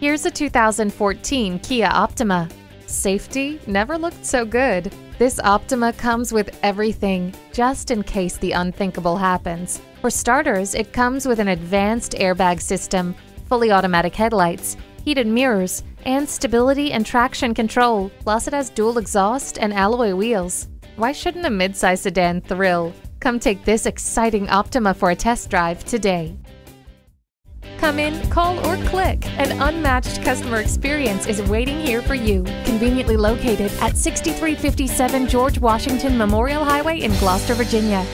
Here's a 2014 Kia Optima. Safety never looked so good. This Optima comes with everything, just in case the unthinkable happens. For starters, it comes with an advanced airbag system, fully automatic headlights, heated mirrors, and stability and traction control, plus it has dual exhaust and alloy wheels. Why shouldn't a midsize sedan thrill? Come take this exciting Optima for a test drive today. Come in, call, or click. An unmatched customer experience is waiting here for you. Conveniently located at 6357 George Washington Memorial Highway in Gloucester, Virginia.